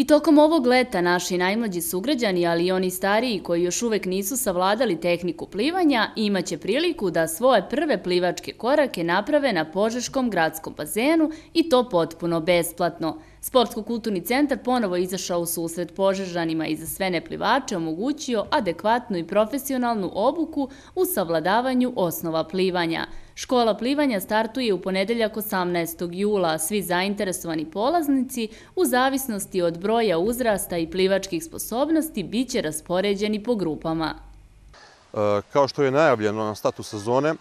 I tokom ovog leta naši najmlađi sugrađani, ali i oni stariji koji još uvek nisu savladali tehniku plivanja, imaće priliku da svoje prve plivačke korake naprave na Požeškom gradskom bazenu i to potpuno besplatno. Sportsko-kulturni centar ponovo izašao u susret Požežanima i za sve neplivače omogućio adekvatnu i profesionalnu obuku u savladavanju osnova plivanja. Škola plivanja startuje u ponedeljak 18. jula, svi zainteresovani polaznici u zavisnosti od broja uzrasta i plivačkih sposobnosti bit će raspoređeni po grupama. E, kao što je najavljeno na statu sezone,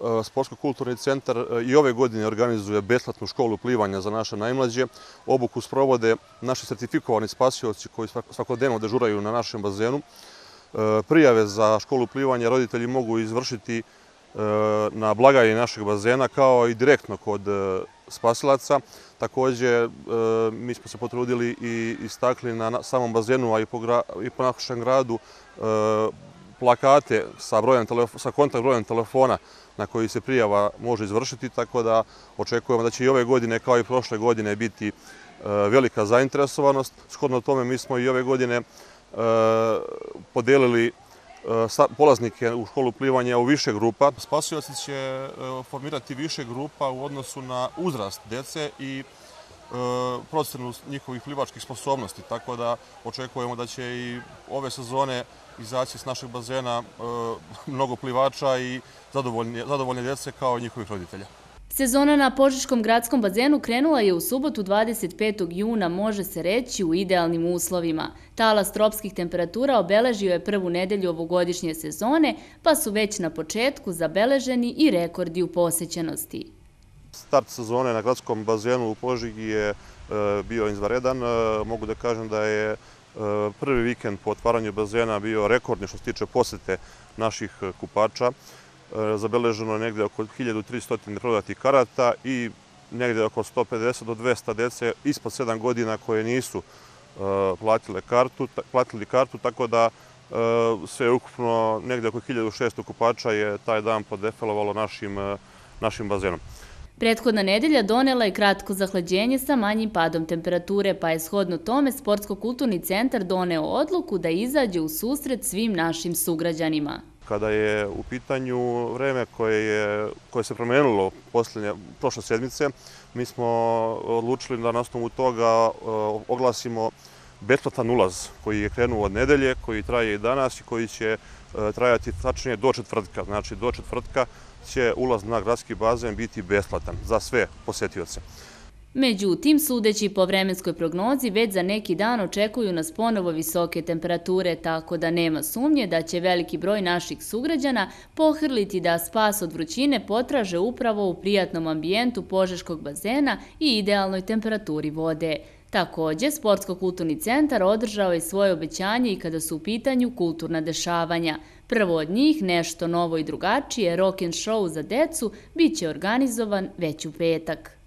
E, Sportsko-kulturni centar e, i ove godine organizuje besplatnu školu plivanja za naše najmlađe. Obuku sprovode naši certifikovani spasioci koji svakodnevno dežuraju na našem bazenu. E, prijave za školu plivanja roditelji mogu izvršiti na blagaji našeg bazena kao i direktno kod spasilaca. Također, mi smo se potrudili i istakli na samom bazenu, a i po našem gradu, plakate sa, brojem sa kontakt brojem telefona na koji se prijava može izvršiti, tako da očekujemo da će i ove godine kao i prošle godine biti e, velika zainteresovanost. Shodno tome mi smo i ove godine e, podelili e, polaznike u školu plivanja u više grupa. Spasioci će formirati više grupa u odnosu na uzrast dece i E, procenu njihovih plivačkih sposobnosti, tako da očekujemo da će i ove sezone izaći s našeg bazena e, mnogo plivača i zadovoljne djece kao i njihovih roditelja. Sezona na Požiškom gradskom bazenu krenula je u subotu 25. juna, može se reći, u idealnim uslovima. Talas tropskih temperatura obeležio je prvu nedelju ovogodišnje sezone, pa su već na početku zabeleženi i rekordi u posećenosti. Start sezone na gradskom bazenu u Požigi je e, bio izvaredan. E, mogu da kažem da je e, prvi vikend po otvaranju bazena bio rekordni što se tiče posete naših kupača. Zabeleženo je negde oko 1300 prodati karata i negde oko 150 do 200 dece ispod 7 godina koje nisu platile platili kartu, platili kartu, tako da sve ukupno negde oko 1600 kupača je taj dan podefelovalo našim, našim bazenom. Prethodna nedelja donela je kratko zahlađenje sa manjim padom temperature, pa je shodno tome Sportsko-kulturni centar doneo odluku da izađe u susret svim našim sugrađanima kada je u pitanju vreme koje, je, koje se promenilo posljednje, prošle sedmice, mi smo odlučili da na osnovu toga e, oglasimo besplatan ulaz koji je krenuo od nedelje, koji traje i danas i koji će e, trajati tačnije do četvrtka. Znači, do četvrtka će ulaz na gradski bazen biti besplatan za sve posjetioce. Međutim, sudeći po vremenskoj prognozi, već za neki dan očekuju nas ponovo visoke temperature, tako da nema sumnje da će veliki broj naših sugrađana pohrliti da spas od vrućine potraže upravo u prijatnom ambijentu požeškog bazena i idealnoj temperaturi vode. Također, Sportsko-kulturni centar održao je svoje obećanje i kada su u pitanju kulturna dešavanja. Prvo od njih, nešto novo i drugačije, rock and show za decu, bit će organizovan već u petak.